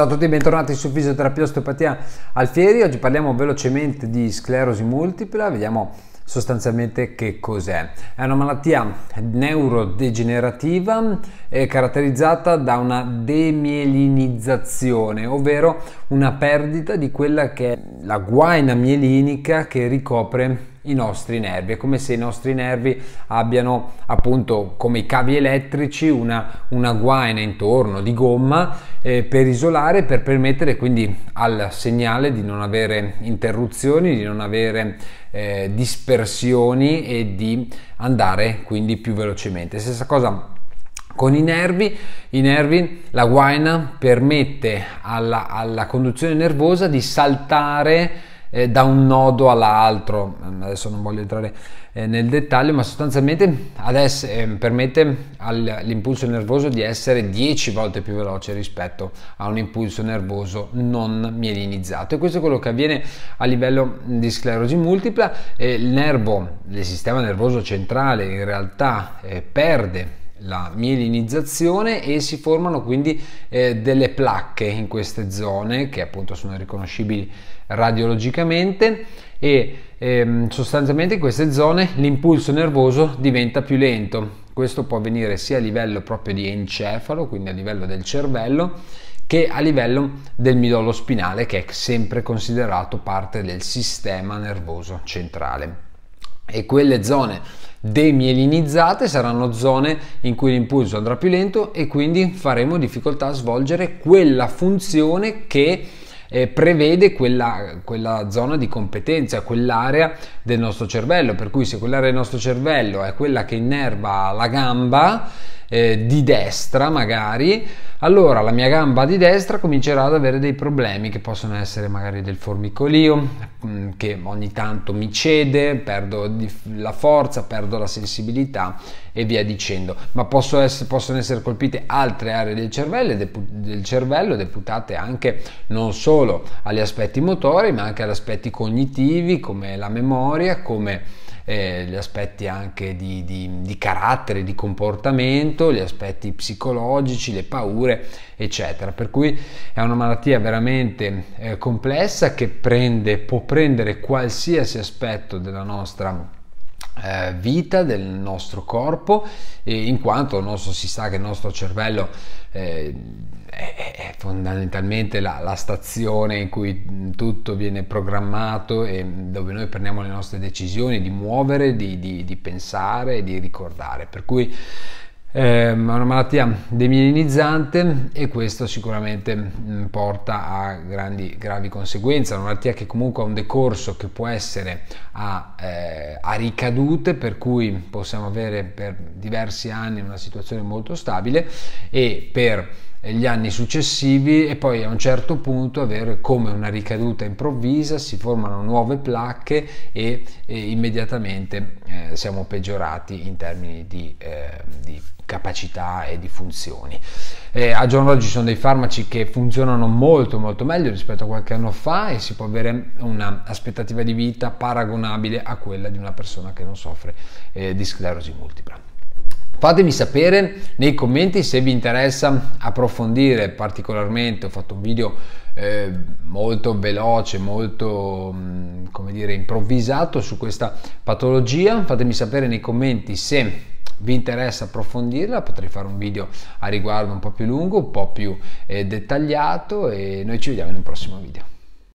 Ciao a tutti, bentornati su Fisioterapia Osteopatia Alfieri. Oggi parliamo velocemente di sclerosi multipla, vediamo sostanzialmente che cos'è. È una malattia neurodegenerativa eh, caratterizzata da una demielinizzazione, ovvero una perdita di quella che è la guaina mielinica che ricopre i nostri nervi. È come se i nostri nervi abbiano appunto come i cavi elettrici una, una guaina intorno di gomma eh, per isolare, per permettere quindi al segnale di non avere interruzioni, di non avere eh, dispersioni e di andare quindi più velocemente. Stessa cosa con i nervi, i nervi, la guaina permette alla, alla conduzione nervosa di saltare eh, da un nodo all'altro. Adesso non voglio entrare eh, nel dettaglio, ma sostanzialmente adesso eh, permette all'impulso nervoso di essere 10 volte più veloce rispetto a un impulso nervoso non mielinizzato. E questo è quello che avviene a livello di sclerosi multipla. il nervo, il sistema nervoso centrale in realtà eh, perde la mielinizzazione e si formano quindi eh, delle placche in queste zone che appunto sono riconoscibili radiologicamente e ehm, sostanzialmente in queste zone l'impulso nervoso diventa più lento. Questo può avvenire sia a livello proprio di encefalo, quindi a livello del cervello, che a livello del midollo spinale che è sempre considerato parte del sistema nervoso centrale. E quelle zone demielinizzate saranno zone in cui l'impulso andrà più lento e quindi faremo difficoltà a svolgere quella funzione che eh, prevede quella, quella zona di competenza, quell'area del nostro cervello, per cui se quell'area del nostro cervello è quella che innerva la gamba, eh, di destra magari, allora la mia gamba di destra comincerà ad avere dei problemi che possono essere magari del formicolio, mm, che ogni tanto mi cede, perdo la forza, perdo la sensibilità e via dicendo. Ma essere, possono essere colpite altre aree del cervello, del cervello, deputate anche non solo agli aspetti motori, ma anche agli aspetti cognitivi, come la memoria, come eh, gli aspetti anche di, di, di, carattere, di comportamento, gli aspetti psicologici, le paure, eccetera. Per cui è una malattia veramente eh, complessa che prende, può prendere qualsiasi aspetto della nostra eh, vita del nostro corpo in quanto nostro, si sa che il nostro cervello eh, è, fondamentalmente la, la, stazione in cui tutto viene programmato e dove noi prendiamo le nostre decisioni di muovere, di, di, di pensare, di ricordare. Per cui è una malattia demilinizzante e questo sicuramente mm, porta a grandi, gravi conseguenze, una malattia che comunque ha un decorso che può essere a, eh, a ricadute per cui possiamo avere per diversi anni una situazione molto stabile e per gli anni successivi e poi a un certo punto avere come una ricaduta improvvisa, si formano nuove placche e, e immediatamente eh, siamo peggiorati in termini di, eh, di capacità e di funzioni. Eh, a giorno d'oggi ci sono dei farmaci che funzionano molto molto meglio rispetto a qualche anno fa e si può avere un'aspettativa di vita paragonabile a quella di una persona che non soffre eh, di sclerosi multipla. Fatemi sapere nei commenti se vi interessa approfondire particolarmente, ho fatto un video eh, molto veloce, molto mm, come dire improvvisato su questa patologia, fatemi sapere nei commenti se vi interessa approfondirla. Potrei fare un video a riguardo un po' più lungo, un po' più eh, dettagliato e noi ci vediamo in un prossimo video.